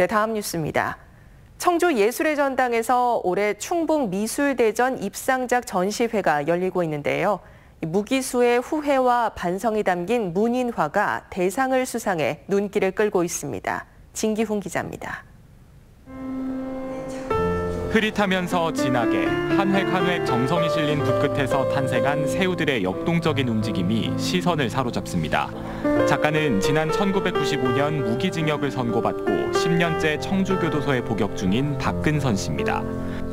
네, 다음 뉴스입니다. 청주 예술의 전당에서 올해 충북 미술대전 입상작 전시회가 열리고 있는데요. 무기수의 후회와 반성이 담긴 문인화가 대상을 수상해 눈길을 끌고 있습니다. 진기훈 기자입니다. 흐릿하면서 진하게 한 획 한 획 정성이 실린 붓끝에서 탄생한 새우들의 역동적인 움직임이 시선을 사로잡습니다. 작가는 지난 1995년 무기징역을 선고받고 10년째 청주교도소에 복역 중인 박근선 씨입니다.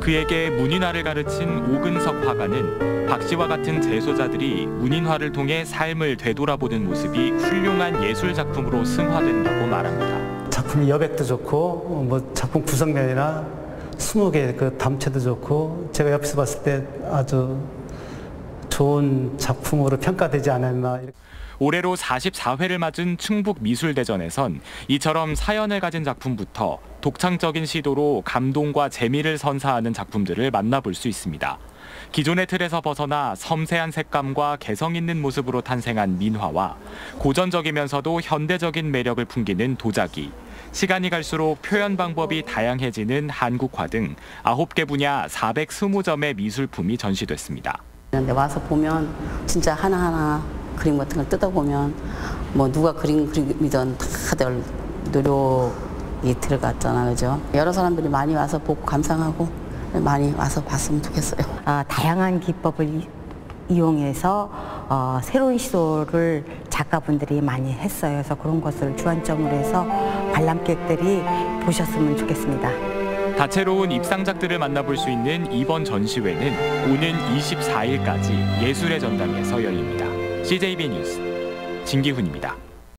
그에게 문인화를 가르친 오근석 화가는 박 씨와 같은 재소자들이 문인화를 통해 삶을 되돌아보는 모습이 훌륭한 예술 작품으로 승화된다고 말합니다. 작품 여백도 좋고 뭐 작품 구성면이나 개 그 담체도 좋고 제가 옆에서 봤을 때 아주 좋은 작품으로 평가되지 않았나. 올해로 44회를 맞은 충북 미술대전에선 이처럼 사연을 가진 작품부터 독창적인 시도로 감동과 재미를 선사하는 작품들을 만나볼 수 있습니다. 기존의 틀에서 벗어나 섬세한 색감과 개성 있는 모습으로 탄생한 민화와 고전적이면서도 현대적인 매력을 풍기는 도자기, 시간이 갈수록 표현 방법이 다양해지는 한국화 등 9개 분야 420점의 미술품이 전시됐습니다. 근데 와서 보면 진짜 하나하나 그림 같은 걸 뜯어보면 뭐 누가 그림 그림이든 다들 노력 이 들어갔잖아 그죠 여러 사람들이 많이 와서 보고 감상하고 많이 와서 봤으면 좋겠어요 어, 다양한 기법을 이용해서 어, 새로운 시도를 작가분들이 많이 했어요. 그래서 그런 것을 주안점으로 해서 관람객들이 보셨으면 좋겠습니다. 다채로운 입상작들을 만나볼 수 있는 이번 전시회는 오는 24일까지 예술의 전당에서 열립니다. CJB 뉴스 진기훈입니다.